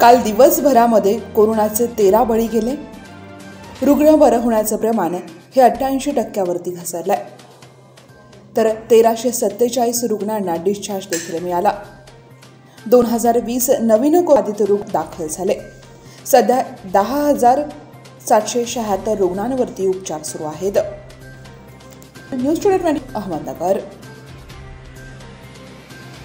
काल दिवसभरामध्ये कोरोनाचे तेरा बळी गेले. रुग्ण बरं होण्याचं प्रमाण हे अठ्ठ्याऐंशी टक्क्यावरती घसरलं आहे तर तेराशे सत्तेचाळीस रुग्णांना डिस्चार्ज देखील मिळाला. दोन हजार वीस नवीन बाधित रुग्ण दाखल झाले. सध्या दहा हजार सातशे शहात्तर रुग्णांवरती उपचार सुरू आहेत. News today twenty Ahmednagar.